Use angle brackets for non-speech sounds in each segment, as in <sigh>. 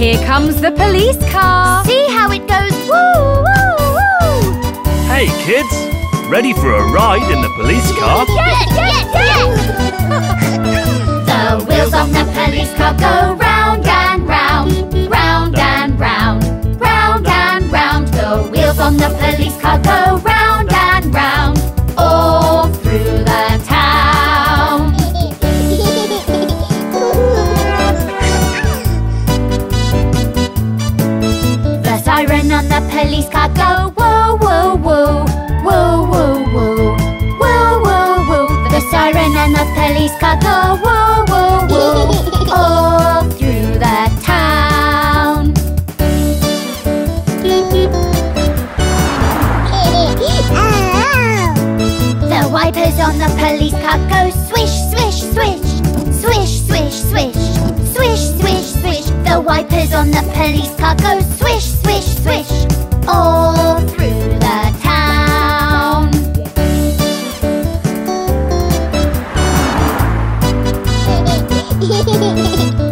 Here comes the police car. See how it goes. Woo, woo, woo. Hey kids, ready for a ride in the police car? Yes, yes, yes. the wheels on the police car go round and round, round and round, round and round. The wheels on the police car go round the police car goes swish, swish, swish. Swish, swish, swish. Swish, swish, swish. The wipers on the police car go swish, swish, swish. All through the town. <laughs>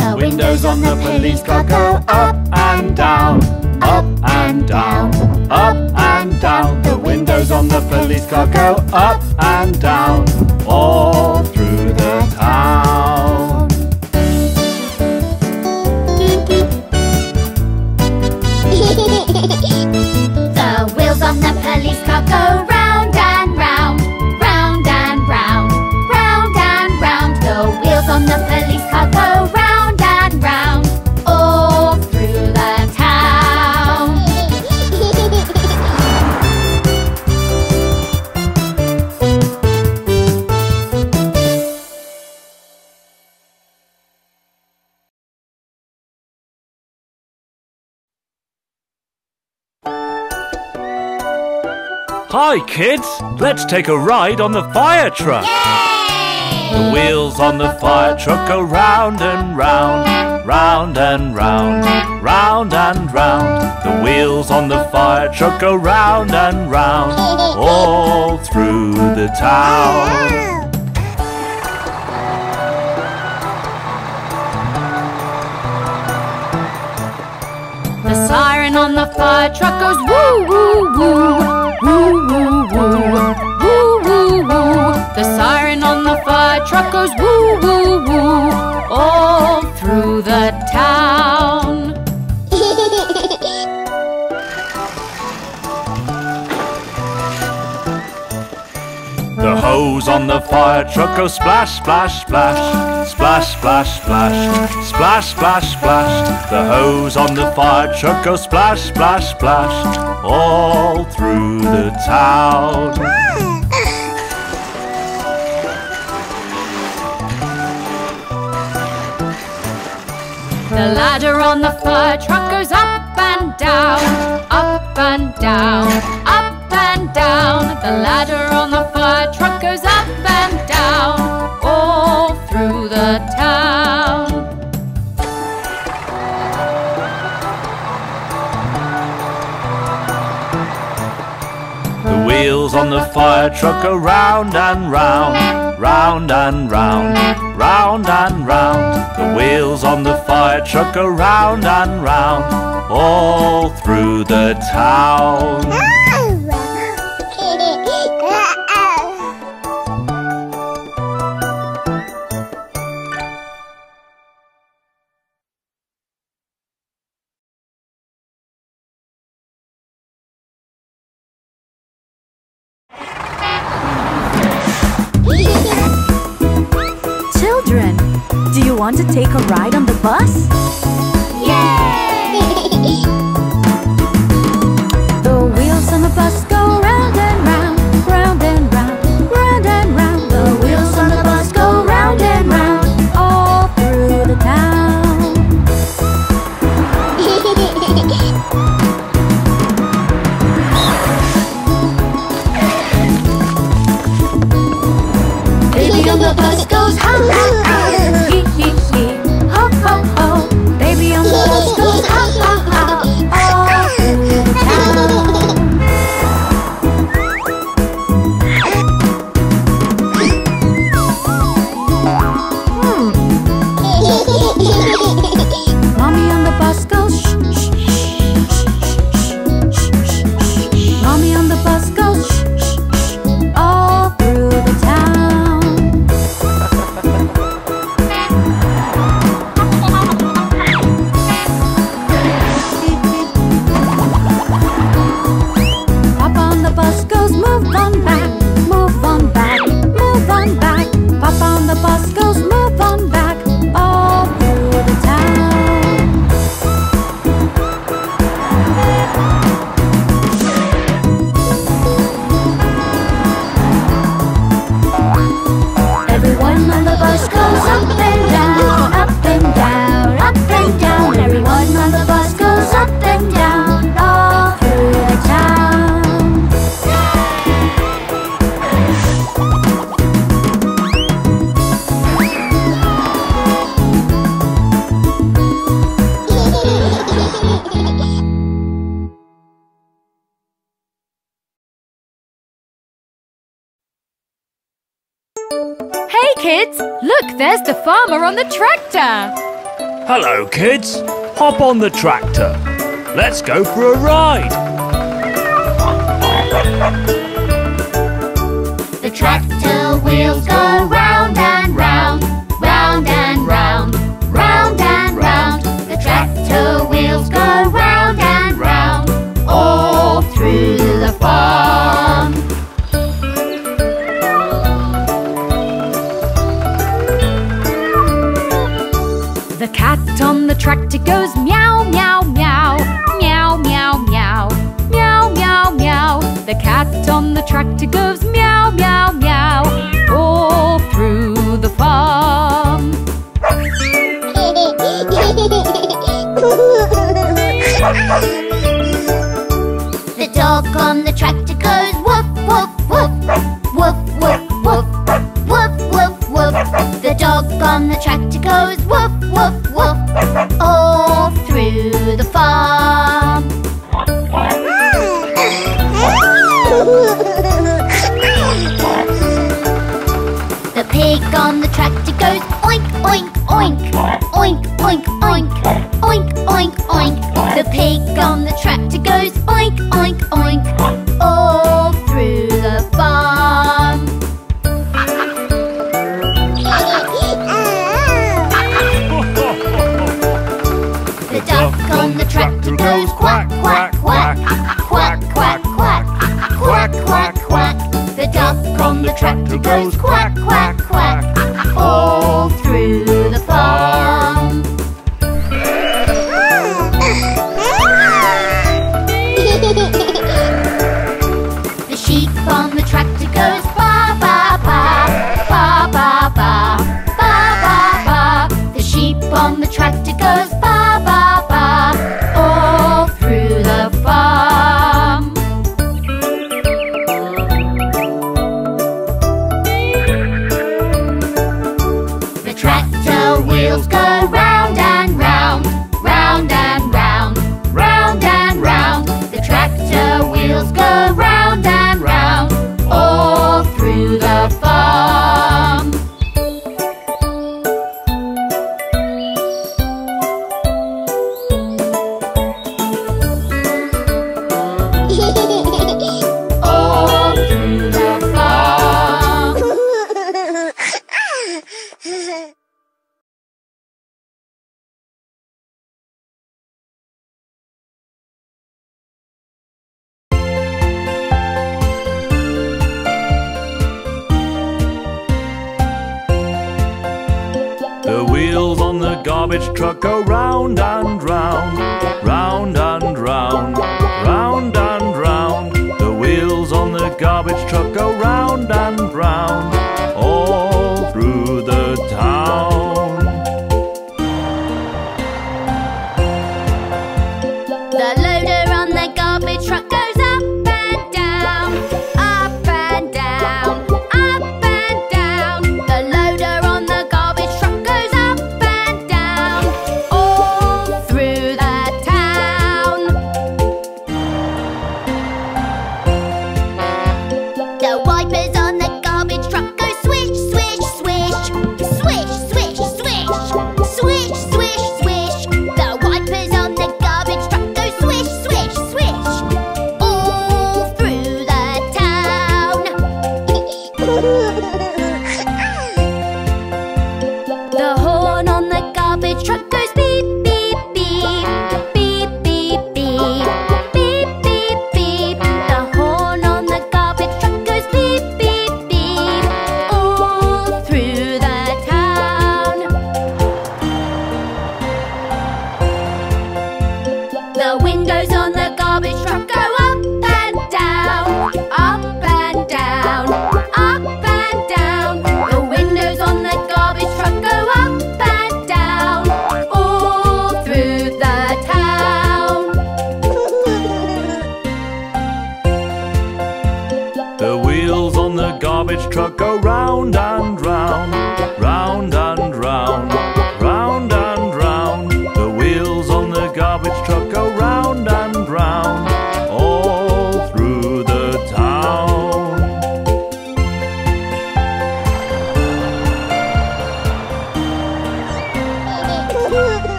The windows on the police car go up and down. Up and down, up and down. The on the police car go up and down, all Hi kids, let's take a ride on the fire truck. The wheels on the fire truck go round and round, round and round, round and round. The wheels on the fire truck go round and round, <laughs> all through the town. The siren on the fire truck goes woo woo woo, woo woo woo, truck goes woo woo woo, all through the town. The hose on the fire truck goes splash, splash, splash, splash, splash, splash, splash, splash, splash. The hose on the fire truck goes splash, splash, splash, all through the town. The ladder on the fire truck goes up and down, up and down, up and down. The ladder on the fire truck goes up and down, all through the town. The wheels on the fire truck go round and round, round and round, round and round. The wheels on the fire truck go round and round, all through the town. Want to take a ride on the bus? The <laughs> on the tractor. Hello, kids. Hop on the tractor. Let's go for a ride. The tractor wheels go round and round, round and round, round and round. The tractor wheels go round and round, all through the farm. tractor goes meow, meow, meow, meow, meow, meow, meow, meow, meow. The cat on the tractor goes meow, meow, meow, all through the farm. <laughs> the dog on the tractor goes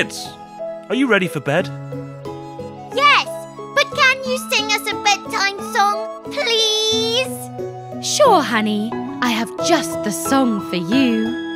Kids, are you ready for bed? Yes, but can you sing us a bedtime song, please? Sure, honey. I have just the song for you.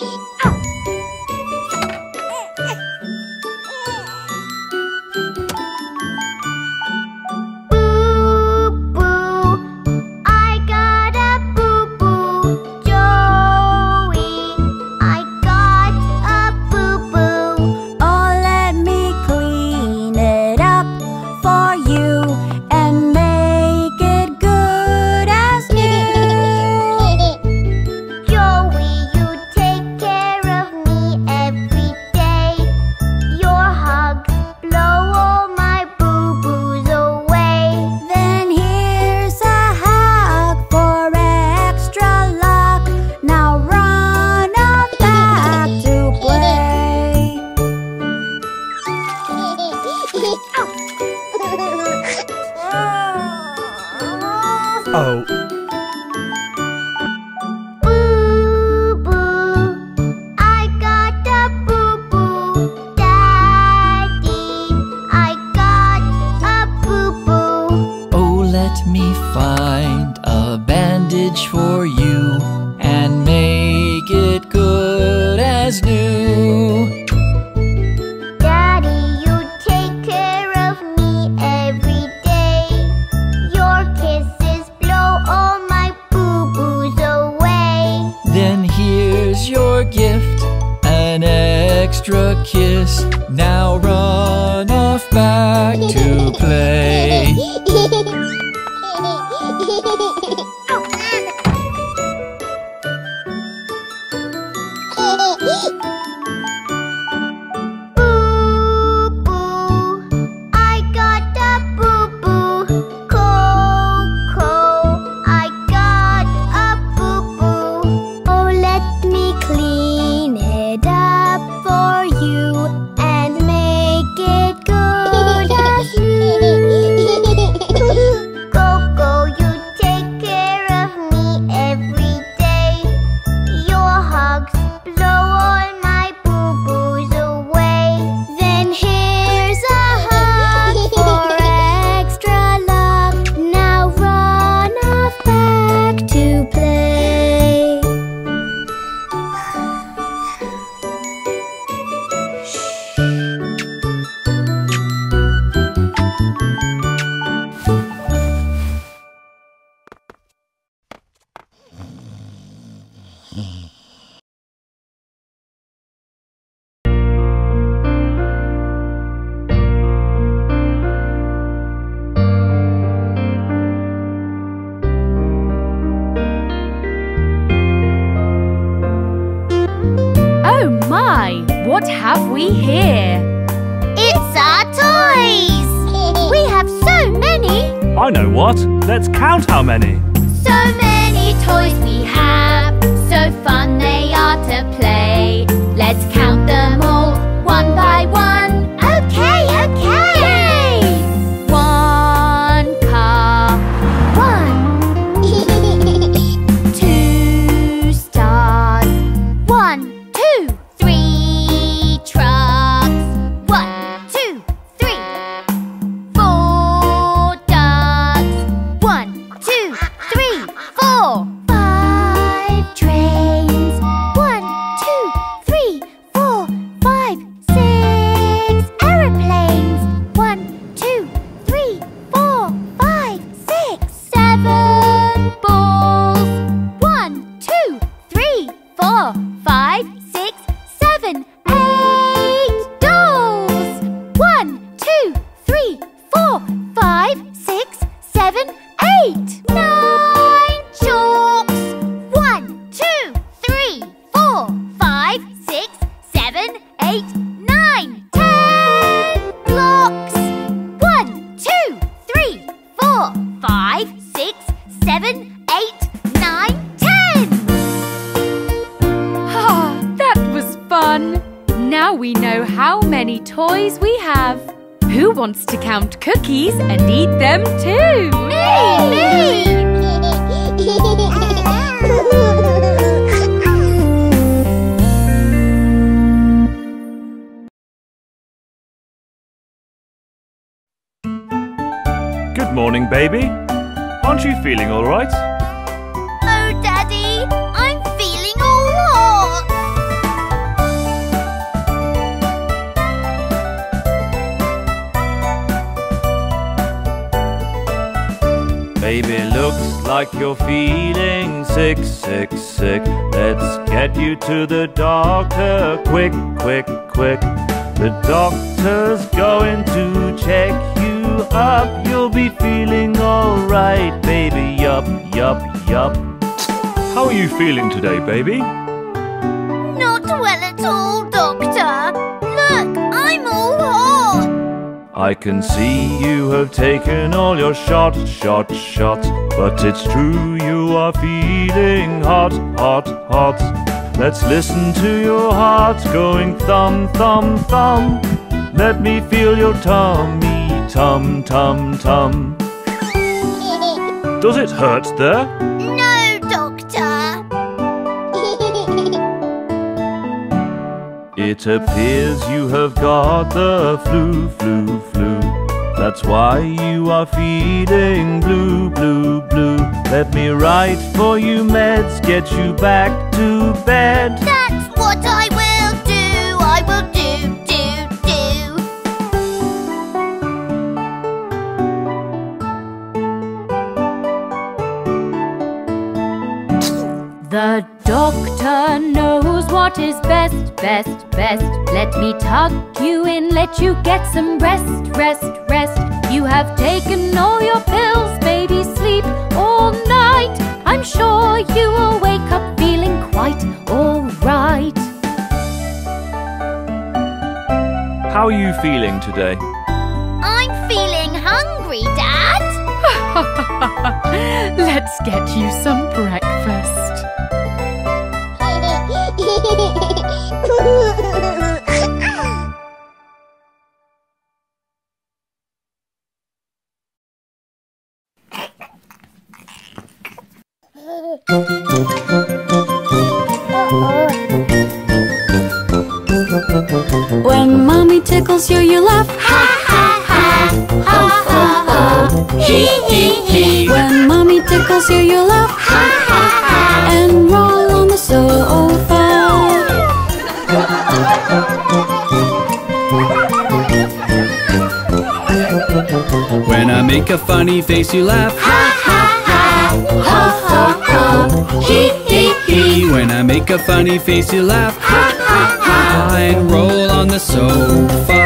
はい。Have we here? It's our toys! We have so many! I know what. Let's count how many. So many toys we have, so fun they are to play. Let's count them all one by one. Cookies and eat them too? Baby? Not well at all, Doctor. Look, I'm all hot. I can see you have taken all your shots, shots, shots. But it's true you are feeling hot, hot, hot. Let's listen to your heart going thump, thump, thump. Let me feel your tummy, tum, tum, tum. <laughs> Does it hurt there? It appears you have got the flu, flu, flu. That's why you are feeling blue, blue, blue. Let me write for you meds, get you back to bed. That's Let me tuck you in, let you get some rest, rest, rest. You have taken all your pills, baby, sleep all night. I'm sure you will wake up feeling quite alright. How are you feeling today? I'm feeling hungry, Dad. <laughs> Let's get you some breakfast. <laughs> When mommy tickles you, you laugh. Ha ha ha. Ho ho ho. Hee hee hee. When mommy tickles you, you laugh. Ha ha ha. And roll on the sofa. When I make a funny face, you laugh. Ho ho ho. Hee hee hee. When I make a funny face, you laugh. Ha ha ha! And roll on the sofa.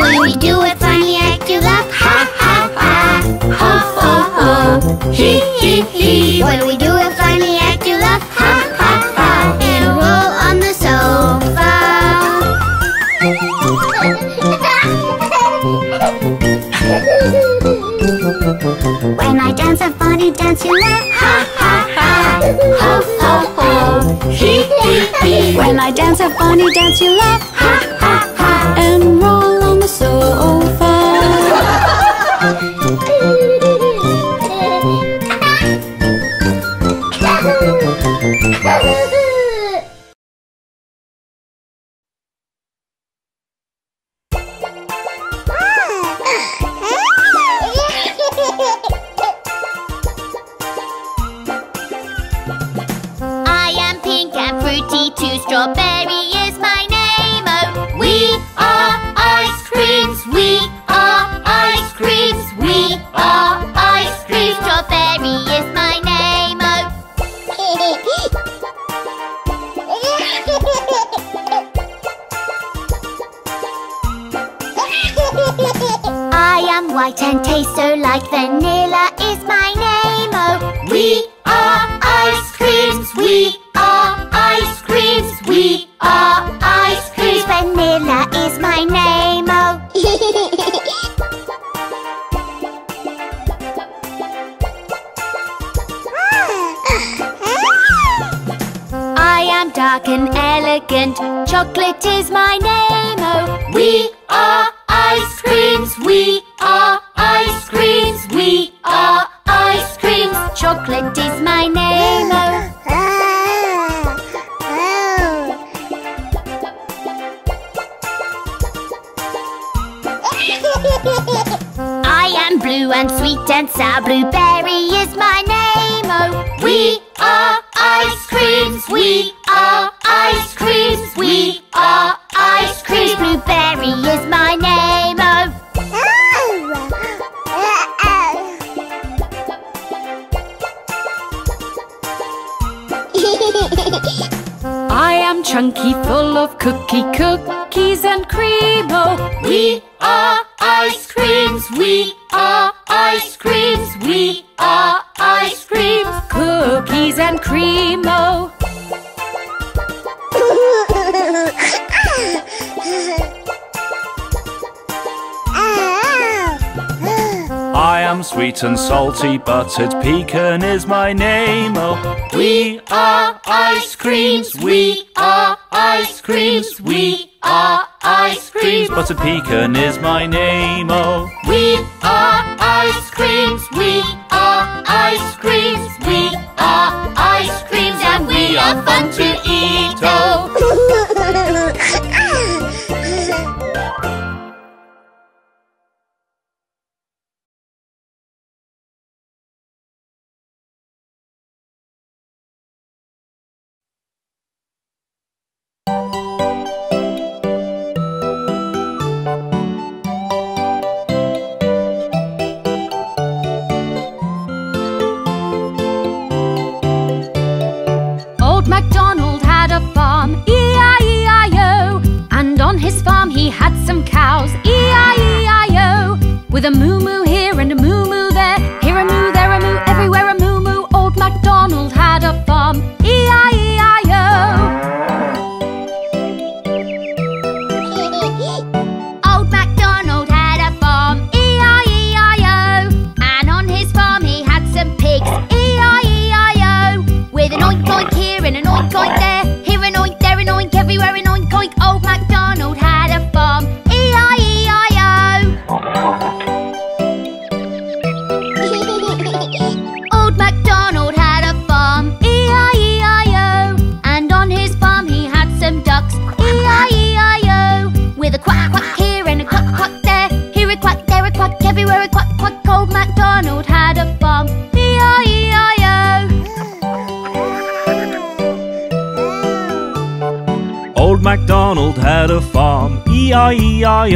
when we do a funny act, you laugh. Ha ha ha. Ho ho ho. Hee hee. A funny dance, you laugh. Blue and sweet and sour. Blueberry is my name. Oh, we are ice creams. We and salty, buttered pecan is my name. Oh, we are ice creams. We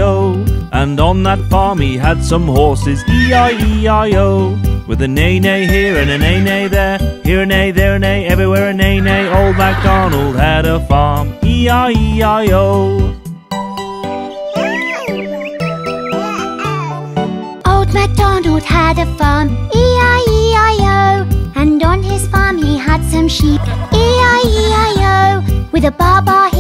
E-I-E-I-O. And on that farm he had some horses, E-I-E-I-O. With a nay nay here and a nay nay there, here a nay, there a nay, everywhere a nay nay. Old MacDonald had a farm, E-I-E-I-O. Old MacDonald had a farm, E-I-E-I-O. And on his farm he had some sheep, E-I-E-I-O. With a ba-ba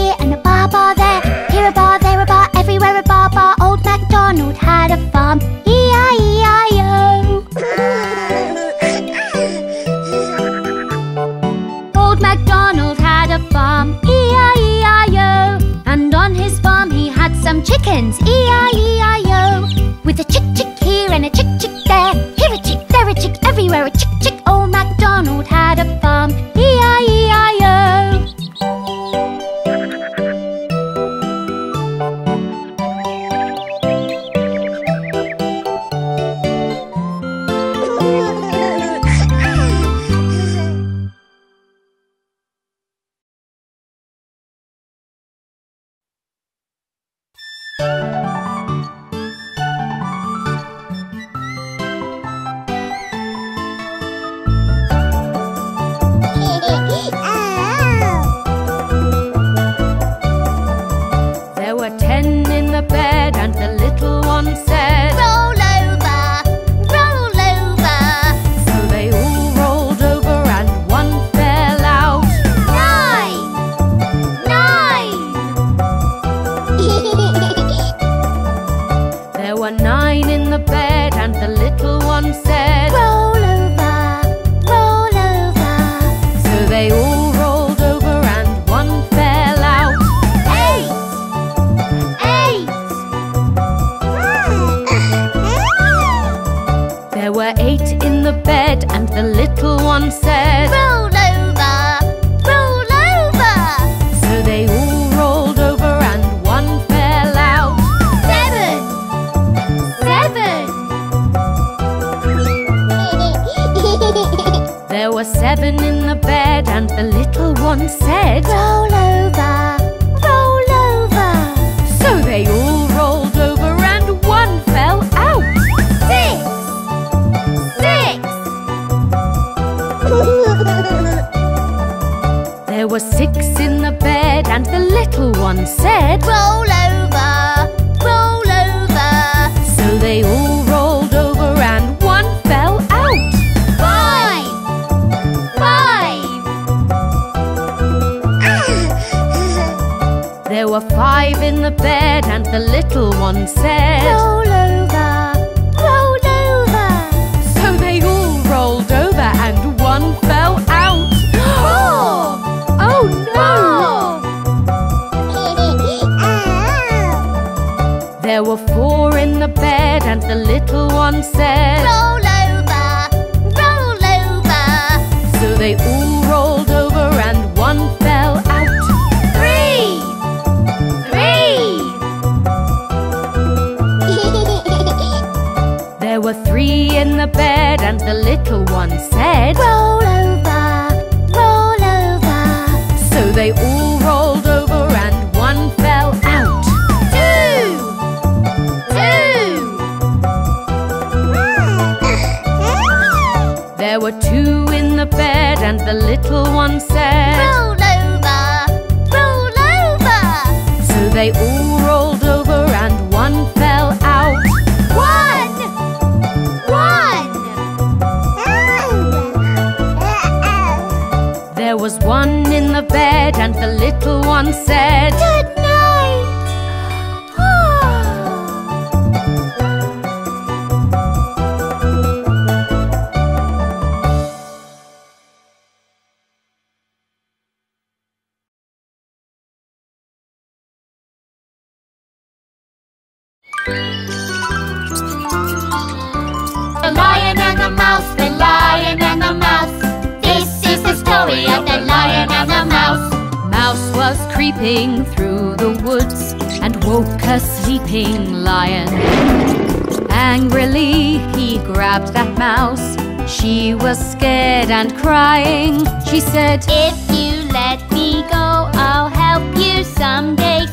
One said. Roll over, roll over. So they all rolled over and one fell out. <gasps> Oh, oh no! there were four in the bed and the little one said the little ones. through the woods and woke a sleeping lion. Angrily he grabbed that mouse. She was scared and crying. She said, If you let me go, I'll help you someday.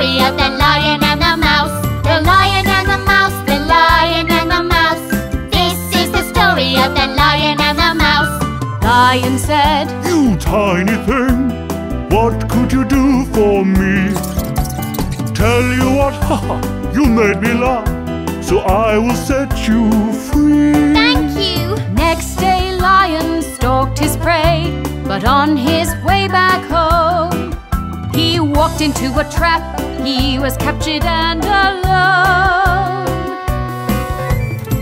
Story of the lion and the mouse. The lion and the mouse, the lion and the mouse. This is the story of the lion and the mouse. Lion said, You tiny thing, what could you do for me? Tell you what, <laughs> haha, you made me laugh, so I will set you free. Thank you. Next day, Lion stalked his prey, but on his way back home, he walked into a trap. He was captured and alone.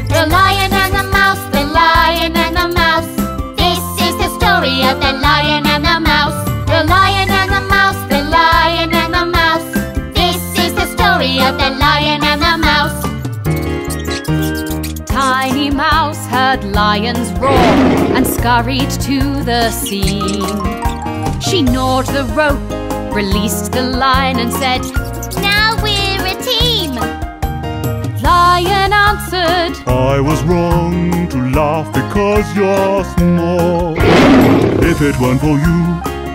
The lion and the mouse, the lion and the mouse. This is the story of the lion and the mouse. The lion and the mouse, the lion and the mouse. This is the story of the lion and the mouse. Tiny Mouse heard Lion's roar and scurried to the scene. She gnawed the rope, released the line, and said, we're a team. Lion answered, I was wrong to laugh because you're small. If it weren't for you,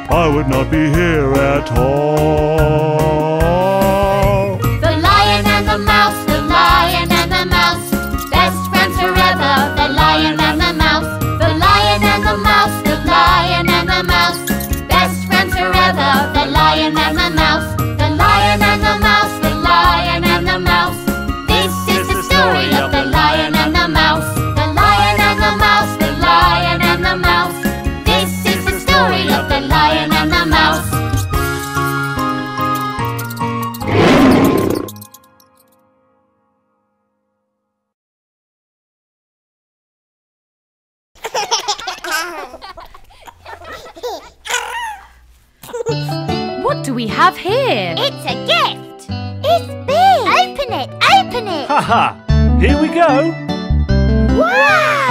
I would not be here at all. What do we have here? It's a gift. It's big. Open it. Open it. Haha, here we go. Wow.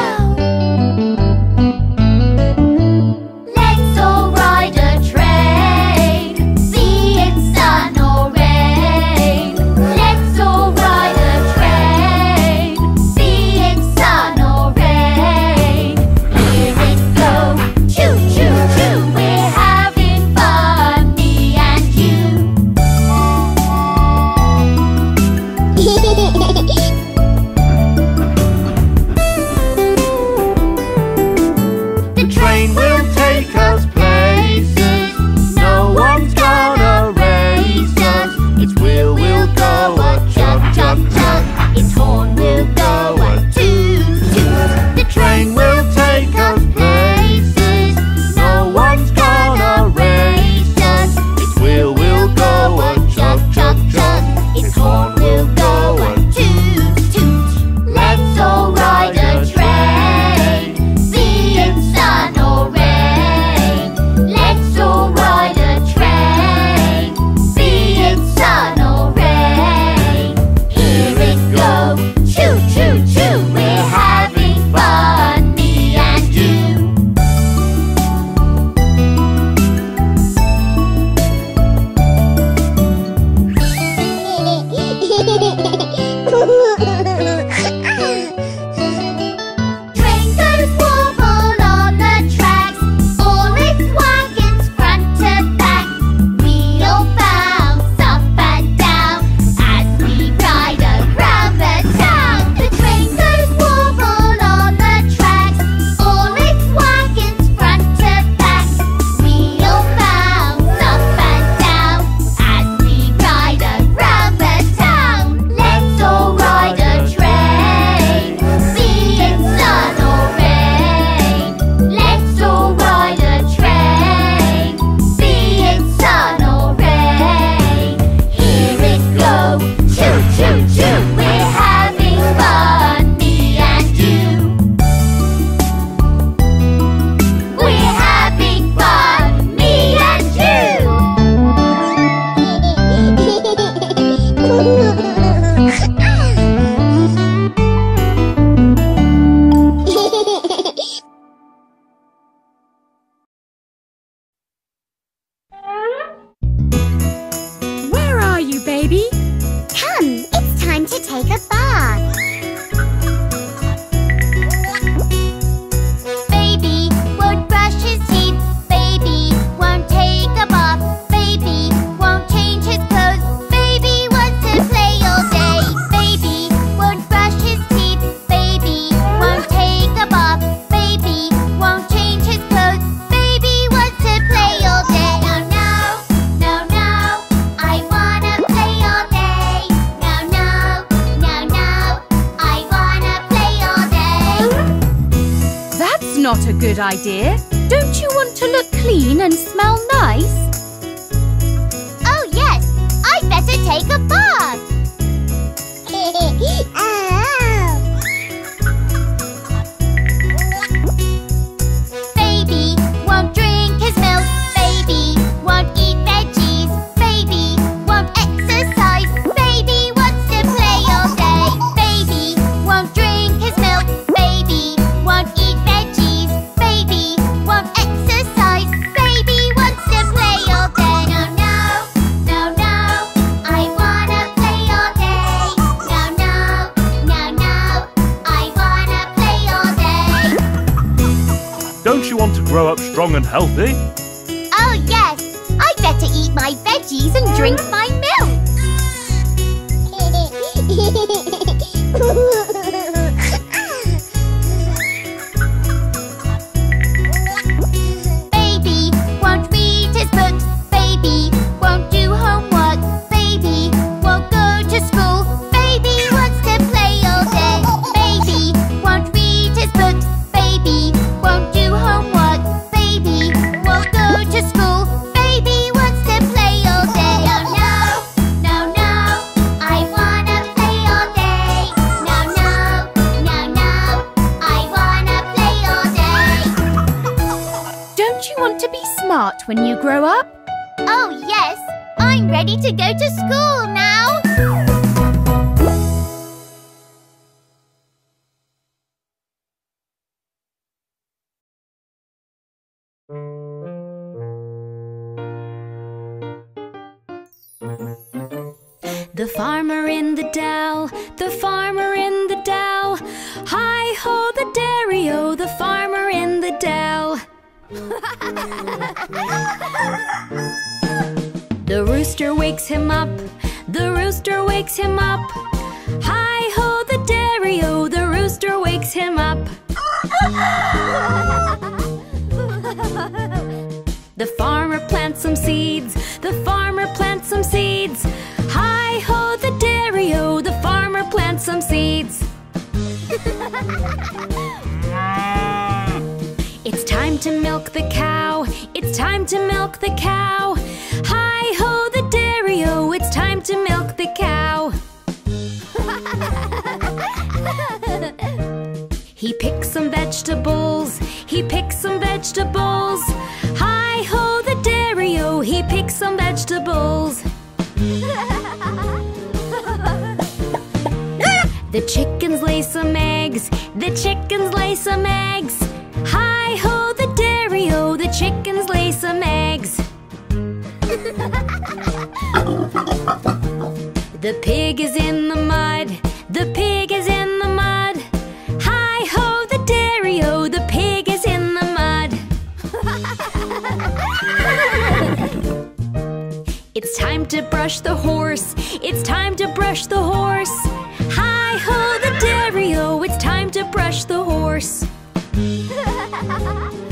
Idea. Don't you want to grow up strong and healthy? Oh yes, I'd better eat my veggies and drink my milk. <laughs> to go to school wakes him up, the rooster wakes him up. Hi ho, the dairy o, the rooster wakes him up. <laughs> The farmer plants some seeds. The farmer plants some seeds. Hi ho, the dairy o. The farmer plants some seeds. <laughs> it's time to milk the cow. It's time to milk the cow. Hi to milk the cow. He picks some vegetables. He picks some vegetables. Hi ho, the dairy o. He picks some vegetables. the chickens lay some eggs. The chickens lay some eggs. Hi ho, the dairy o. The chickens lay some eggs. <laughs> The pig is in the mud. The pig is in the mud. Hi ho, the dairy o. The pig is in the mud. <laughs> it's time to brush the horse. It's time to brush the horse. Hi ho, the dairy o. It's time to brush the horse. <laughs>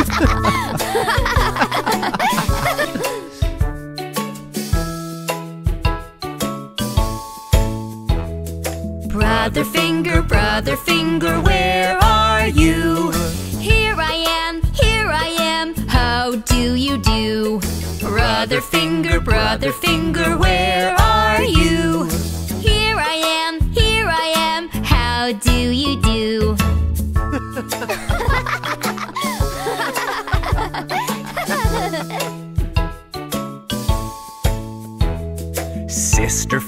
<laughs> Brother finger, brother finger, where are you? Here I am, here I am. How do you do? Brother finger, brother finger, where